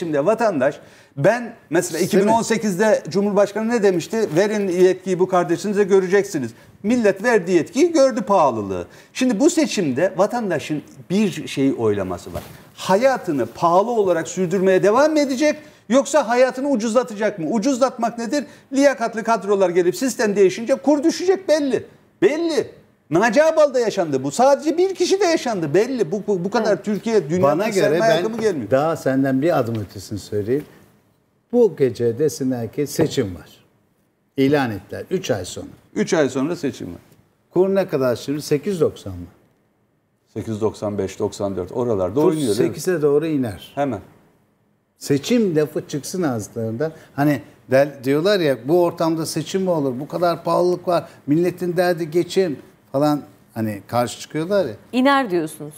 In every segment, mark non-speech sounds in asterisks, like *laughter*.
Şimdi vatandaş ben mesela 2018'de Cumhurbaşkanı ne demişti? Verin yetkiyi bu kardeşinize göreceksiniz. Millet verdiği yetkiyi gördü pahalılığı. Şimdi bu seçimde vatandaşın bir şeyi oylaması var. Hayatını pahalı olarak sürdürmeye devam mı edecek yoksa hayatını ucuzlatacak mı? Ucuzlatmak nedir? Liyakatlı kadrolar gelip sistem değişince kur düşecek belli. Belli. Naci Abal'da yaşandı bu. Sadece bir kişi de yaşandı belli. Bu, bu, bu kadar Türkiye dünyanın Bana göre ben gelmiyor. daha senden bir adım ötesini söyleyeyim. Bu gece desinler ki seçim var. İlan ettiler 3 ay sonra. 3 ay sonra seçim var. Kur ne kadar şimdi? 8.90 mı? 8.95, 94 oralarda Kur oynuyor. değil mi? 8'e doğru iner. Hemen. Seçim lafı çıksın ağızlarından. Hani der, diyorlar ya bu ortamda seçim mi olur? Bu kadar pahalılık var. Milletin derdi geçim falan hani karşı çıkıyorlar ya. İner diyorsunuz.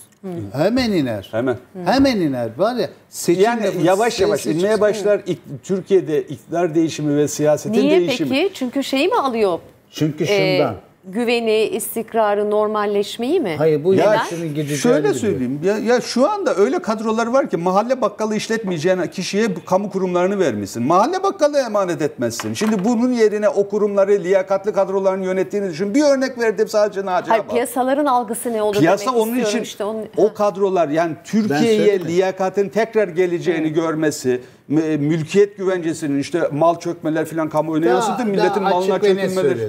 Hemen iner. Hemen. Hemen iner. Var ya seçim Yani lafı yavaş yavaş sesi inmeye başlar. İk- Türkiye'de iktidar değişimi ve siyasetin Niye değişimi. peki? Çünkü şeyi mi alıyor? Çünkü Ee, şundan. Güveni, istikrarı, normalleşmeyi mi? Hayır bu Ya gideceğini şöyle söyleyeyim. Ya, ya şu anda öyle kadrolar var ki mahalle bakkalı işletmeyeceğin kişiye kamu kurumlarını vermişsin. Mahalle bakkalı emanet etmezsin. Şimdi bunun yerine o kurumları liyakatlı kadroların yönettiğini düşün. Bir örnek verdim sadece Naci Hayır, piyasaların algısı ne olur Piyasa demek onun için işte onun- o kadrolar yani Türkiye'ye liyakatın tekrar geleceğini görmesi, m- mülkiyet güvencesinin işte mal çökmeler falan kamuoyuna yansıdı. Milletin malına çökülmeleri.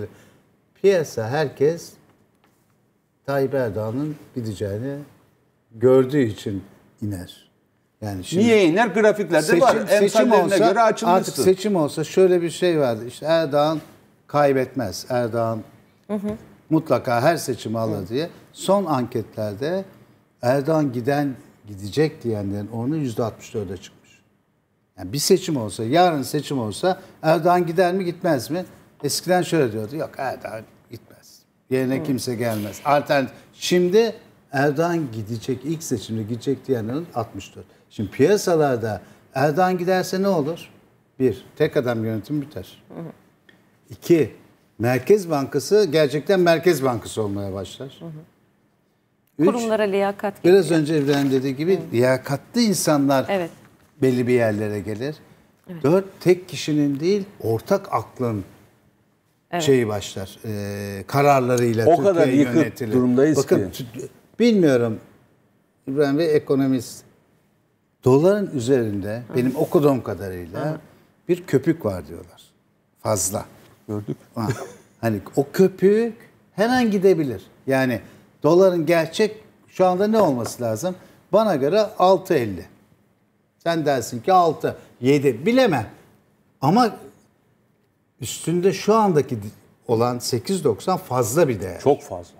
Piyasa herkes Tayyip Erdoğan'ın gideceğini gördüğü için iner. Yani şimdi Niye iner? Grafiklerde var. Emsallerine göre artık açılmıştı. seçim olsa şöyle bir şey vardı. İşte Erdoğan kaybetmez. Erdoğan mutlaka her seçimi alır diye. Son anketlerde Erdoğan giden gidecek diyenlerin oranı %64'e çıkmış. Yani bir seçim olsa, yarın seçim olsa Erdoğan gider mi gitmez mi? Eskiden şöyle diyordu. Yok Erdoğan gitmez. Yerine kimse gelmez. Alternatif. Şimdi Erdoğan gidecek, ilk seçimde gidecek diyenlerin 64. Şimdi piyasalarda Erdoğan giderse ne olur? Bir, tek adam yönetim biter. İki, Merkez Bankası gerçekten Merkez Bankası olmaya başlar. Üç, kurumlara liyakat geliyor. Biraz önce İbrahim dediği gibi liyakatli insanlar Evet. belli bir yerlere gelir. Dört, tek kişinin değil, ortak aklın şeyi başlar. E, kararlarıyla O Türkiye kadar yıkık yönetilir. durumdayız Bakın, ki. bilmiyorum İbrahim Bey ekonomist. Doların üzerinde benim okuduğum kadarıyla bir köpük var diyorlar. Fazla. Gördük. Ha, hani o köpük her an gidebilir. Yani doların gerçek şu anda ne olması lazım? Bana göre 6.50. Sen dersin ki 6, 7 bilemem. Ama üstünde şu andaki olan 8.90 fazla bir değer. Çok fazla.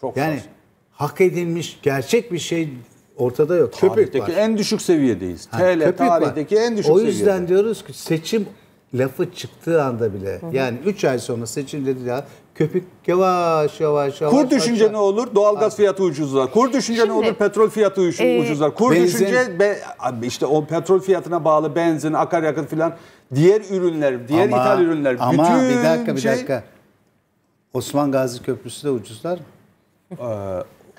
Çok yani fazla. hak edilmiş gerçek bir şey ortada yok. Tarihteki var. en düşük seviyedeyiz. Ha, TL köpük var. tarihteki en düşük O seviyede. yüzden diyoruz ki seçim lafı çıktığı anda bile yani 3 ay sonra seçim dedi ya köpük yavaş yavaş yavaş Kur düşünce ne olur? Doğalgaz fiyatı ucuzlar. Kur düşünce ne Şimdi, olur? Petrol fiyatı ucuz- e, ucuzlar. Kur benzin- düşünce be- işte o petrol fiyatına bağlı benzin, akaryakıt filan diğer ürünler, diğer Ama- ithal ürünler. Ama bütün bir dakika bir şey, dakika. Osman Gazi Köprüsü de ucuzlar mı?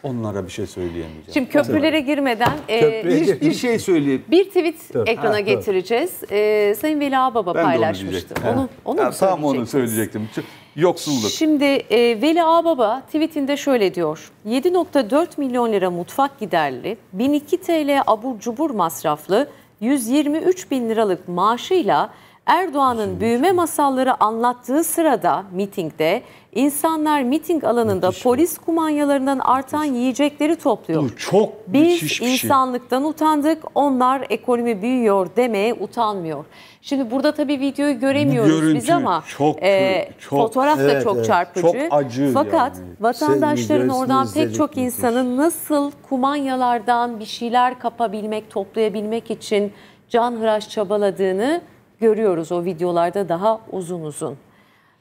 Onlara bir şey söyleyemeyeceğim. Şimdi köprülere girmeden e, bir, bir şey söyleyeyim. bir tweet Dur. ekrana Ha, getireceğiz. E, Sayın Veli Ağbaba Ben de onu paylaşmıştı. Onu, Ha. onu mu Tam onu söyleyecektim. Yoksulluk. Şimdi e, Veli Ağbaba tweetinde şöyle diyor. 7.4 milyon lira mutfak giderli, 1002 TL abur cubur masraflı, 123 bin liralık maaşıyla Erdoğan'ın büyüme masalları anlattığı sırada mitingde insanlar miting alanında polis kumanyalarından artan yiyecekleri topluyor. Bu çok Biz müthiş bir şey. insanlıktan utandık, onlar ekonomi büyüyor demeye utanmıyor. Şimdi burada tabii videoyu göremiyoruz görüntü biz ama çok, e, çok- fotoğraf da Evet, çok evet. çarpıcı. Çok acı Fakat yani. vatandaşların Senin oradan pek çok izledik, insanın nasıl kumanyalardan bir şeyler kapabilmek, toplayabilmek için canhıraş çabaladığını görüyoruz o videolarda daha uzun uzun.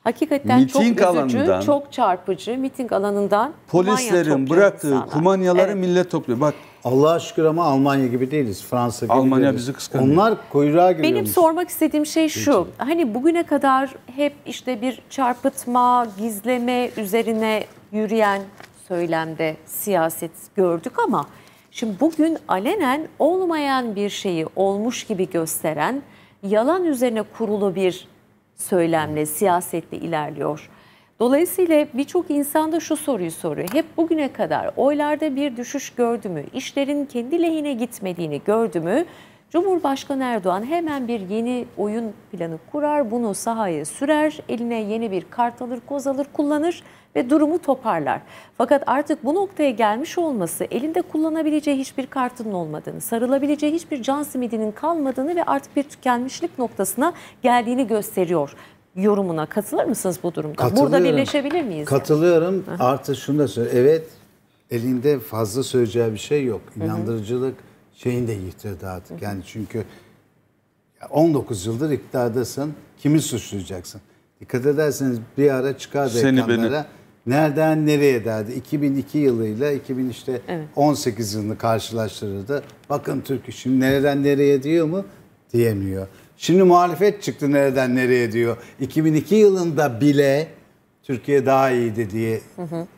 Hakikaten Miting çok üzücü, alanından- çok çarpıcı. Miting alanından Polislerin bıraktığı insanlar. kumanyaları Evet. millet topluyor. Bak Allah'a şükür ama Almanya gibi değiliz. Fransa gibi Almanya değiliz. bizi kıskanıyor. Onlar kuyruğa giriyormuş. Benim sormak istediğim şey şu. Hani bugüne kadar hep işte bir çarpıtma, gizleme üzerine yürüyen söylemde siyaset gördük ama Şimdi bugün alenen olmayan bir şeyi olmuş gibi gösteren yalan üzerine kurulu bir söylemle, siyasetle ilerliyor. Dolayısıyla birçok insan da şu soruyu soruyor. Hep bugüne kadar oylarda bir düşüş gördü mü? İşlerin kendi lehine gitmediğini gördü mü? Cumhurbaşkanı Erdoğan hemen bir yeni oyun planı kurar, bunu sahaya sürer, eline yeni bir kart alır, koz alır, kullanır ve durumu toparlar. Fakat artık bu noktaya gelmiş olması elinde kullanabileceği hiçbir kartının olmadığını, sarılabileceği hiçbir can simidinin kalmadığını ve artık bir tükenmişlik noktasına geldiğini gösteriyor. Yorumuna katılır mısınız bu durumda? Burada birleşebilir miyiz? Katılıyorum. Artı şunu da söyle. Evet elinde fazla söyleyeceği bir şey yok. İnandırıcılık şeyini de yitirdi artık. Yani çünkü 19 yıldır iktidardasın. Kimi suçlayacaksın? Dikkat ederseniz bir ara çıkardı Seni ekranlara. beni. Nereden nereye derdi. 2002 yılıyla 2000 işte Evet. 18 yılını karşılaştırırdı. Bakın Türkiye şimdi nereden nereye diyor mu? Diyemiyor. Şimdi muhalefet çıktı nereden nereye diyor. 2002 yılında bile Türkiye daha iyiydi diye.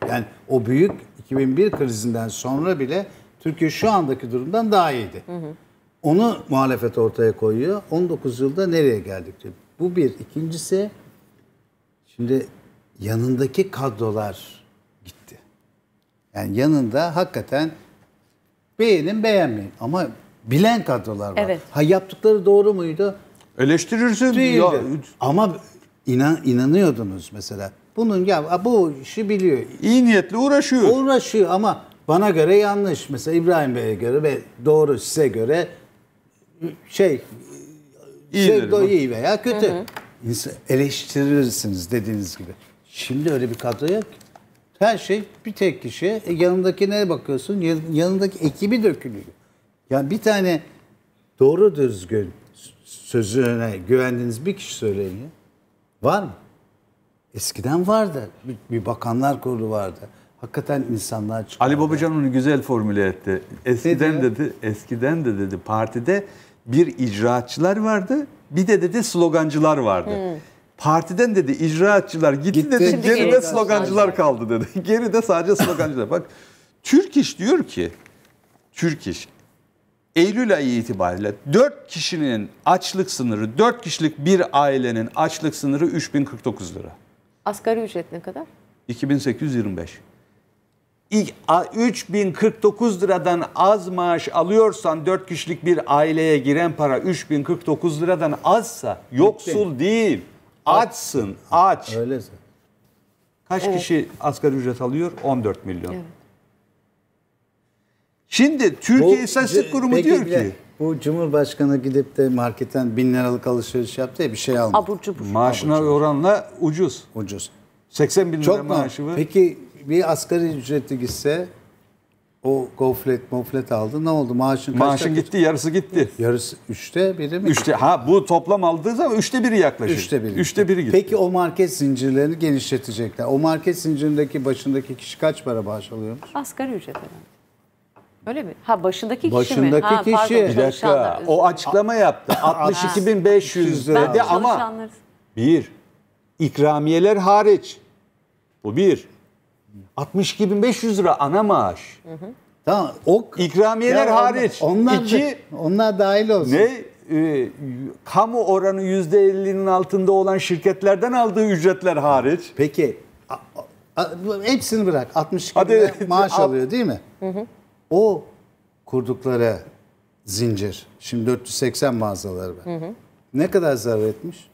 Yani o büyük 2001 krizinden sonra bile Türkiye şu andaki durumdan daha iyiydi. Onu muhalefet ortaya koyuyor. 19 yılda nereye geldik diyor. Bu bir. İkincisi şimdi yanındaki kadrolar gitti. Yani yanında hakikaten beğenin beğenmeyin ama bilen kadrolar var. Evet. Ha yaptıkları doğru muydu? Eleştirirsin. Değildi. Ya, Ama inan, inanıyordunuz mesela. Bunun ya bu işi biliyor. iyi niyetli uğraşıyor. Uğraşıyor ama bana göre yanlış. Mesela İbrahim Bey'e göre ve doğru size göre şey İyi şey iyi veya kötü. İnsan- eleştirirsiniz dediğiniz gibi. Şimdi öyle bir kadro yok. ki. Her şey bir tek kişi. E, yanındakine bakıyorsun. yan- Yanındaki ekibi dökülüyor. Yani bir tane doğru düzgün sözüne güvendiğiniz bir kişi söyleyin ya. Var mı? Eskiden vardı. Bir, bir bakanlar kurulu vardı. Hakikaten insanlar çıkardı. Ali Babacan onu güzel formüle etti. Eskiden diyor? dedi, eskiden de dedi partide bir icraatçılar vardı, bir de dedi slogancılar vardı. Partiden dedi icraatçılar gitti, Gitti. dedi, Şimdi geride slogancılar kaldı dedi. *laughs* geride sadece slogancılar. Bak Türk İş diyor ki, Türk İş Eylül ayı itibariyle 4 kişinin açlık sınırı, 4 kişilik bir ailenin açlık sınırı 3049 lira. Asgari ücret ne kadar? 2825. İlk a- 3049 liradan az maaş alıyorsan 4 kişilik bir aileye giren para 3049 liradan azsa yoksul değil. Açsın, aç. Öyle. Kaç kişi asgari ücret alıyor? 14 milyon. Evet. Şimdi Türkiye Bu- İstatistik Kurumu Peki diyor ki Bu Cumhurbaşkanı gidip de marketten bin liralık alışveriş yaptı ya bir şey almadı. Abur cubur. maaşına oranla ucuz. Ucuz. 80 bin lira Çok mu? maaşı var. Peki bir asgari ücretli gitse o goflet moflet aldı. Ne oldu? Maaşın kaçta? Maaşın gitti, yarısı gitti. Yarısı üçte biri mi? Üçte, ha bu toplam aldığı zaman üçte biri yaklaşık. Üçte biri. Üçte biri gitti. Peki o market zincirlerini genişletecekler. O market zincirindeki başındaki kişi kaç para maaş alıyormuş? Asgari ücret herhalde. Öyle mi? Ha başındaki kişi mi? Başındaki kişi. Pardon, Bir dakika. O açıklama yaptı. *laughs* 62.500 Ben dedi ama bir ikramiyeler hariç. Bu bir. 62.500 lira ana maaş. Tamam. O İkramiyeler Ya hariç. Onlar, İki, da, onlar dahil olsun. ne? Ee, kamu oranı %50'nin altında olan şirketlerden aldığı ücretler hariç. Peki a- a- hepsini bırak. 62 Hadi, lira maaş al. alıyor değil mi? O kurdukları zincir. Şimdi 480 mağazaları var. Ne kadar zarar etmiş?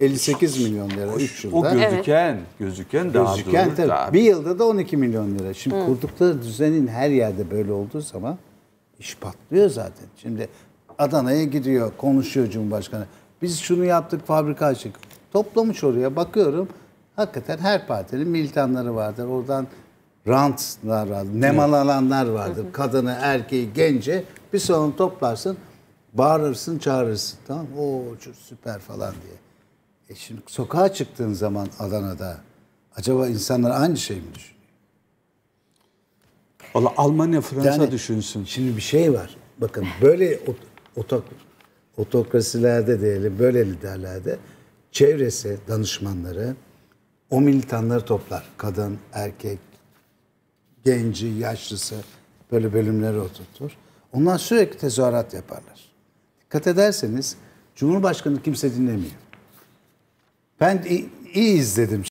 58 milyon lira 3 yılda. O gözüken, gözüken daha Gözüken durur. tabii. daha- Bir yılda da 12 milyon lira. Şimdi kurdukları düzenin her yerde böyle olduğu zaman iş patlıyor zaten. Şimdi Adana'ya gidiyor, konuşuyor Cumhurbaşkanı. Biz şunu yaptık, fabrika açık. Toplamış oraya bakıyorum. Hakikaten her partinin militanları vardır. Oradan rantlar vardır, nemalananlar vardır. Kadını, erkeği, gence bir salon toplarsın, bağırırsın, çağırırsın. Tamam o süper falan diye. E şimdi sokağa çıktığın zaman Adana'da acaba insanlar aynı şey mi düşünüyor? Valla Almanya, Fransa Yani düşünsün. Şimdi bir şey var. Bakın böyle ot- otok, otokrasilerde diyelim böyle liderlerde çevresi, danışmanları o militanları toplar. Kadın, erkek, genci, yaşlısı böyle bölümleri oturtur. Onlar sürekli tezahürat yaparlar. Dikkat ederseniz Cumhurbaşkanı kimse dinlemiyor. Ben iyi, izledim